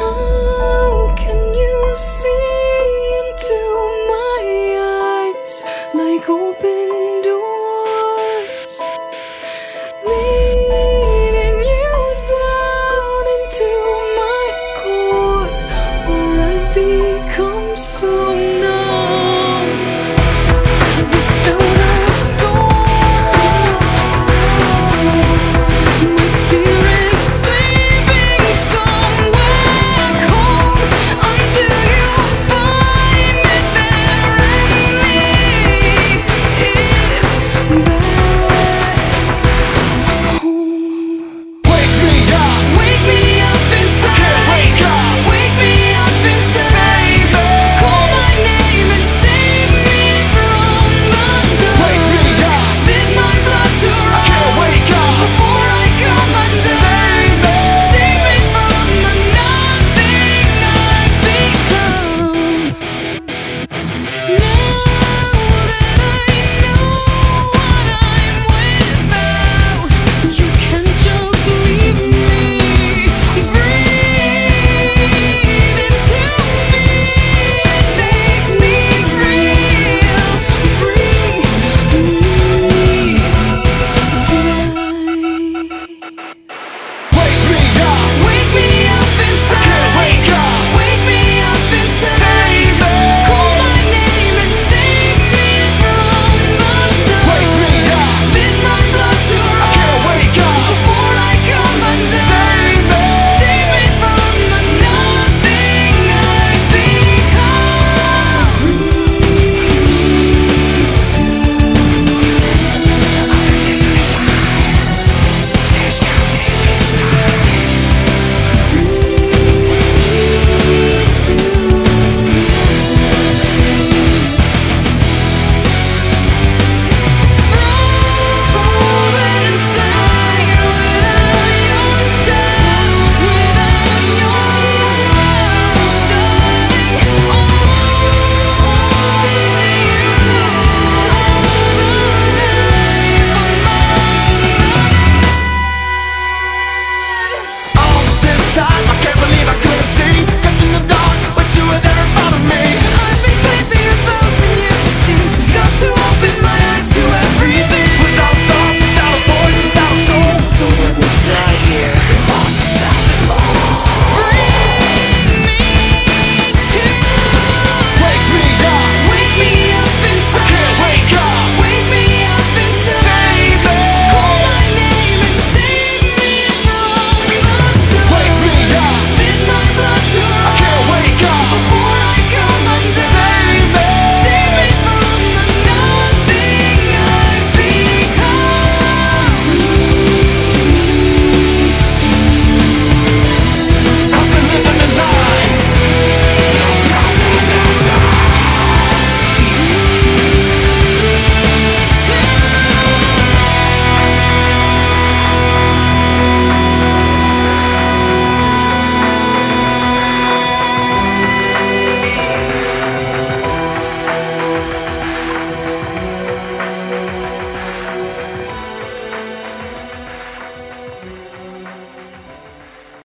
How can you see?